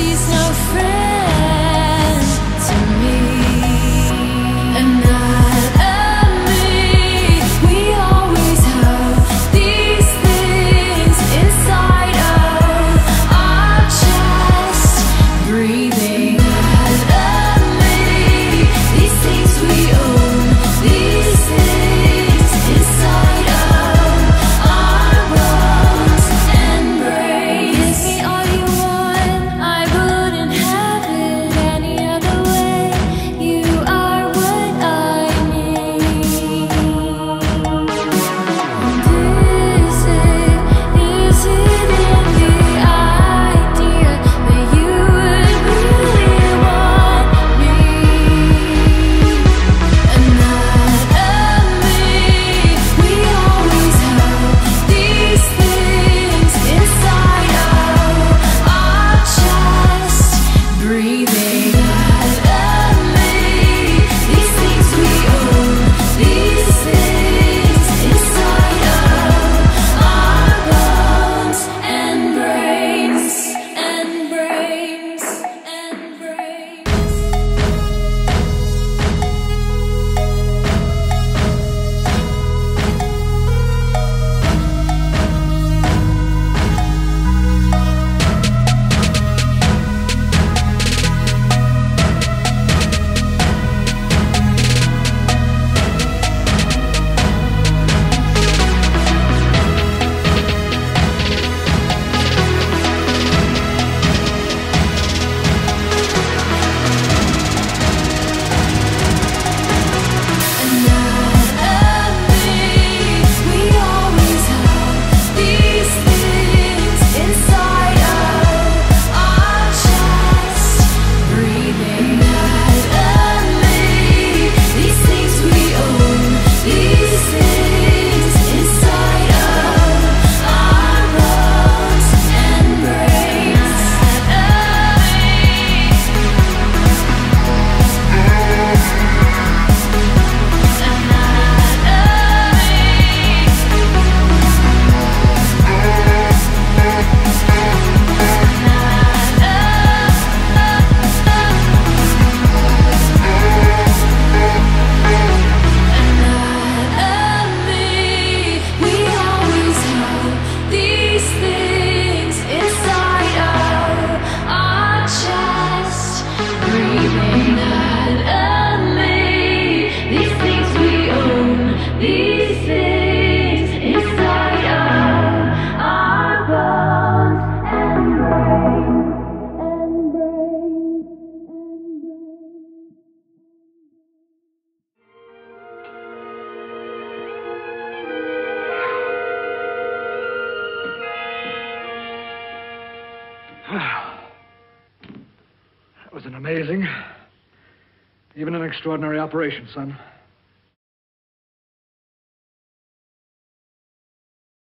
these that was an amazing, even an extraordinary operation, son.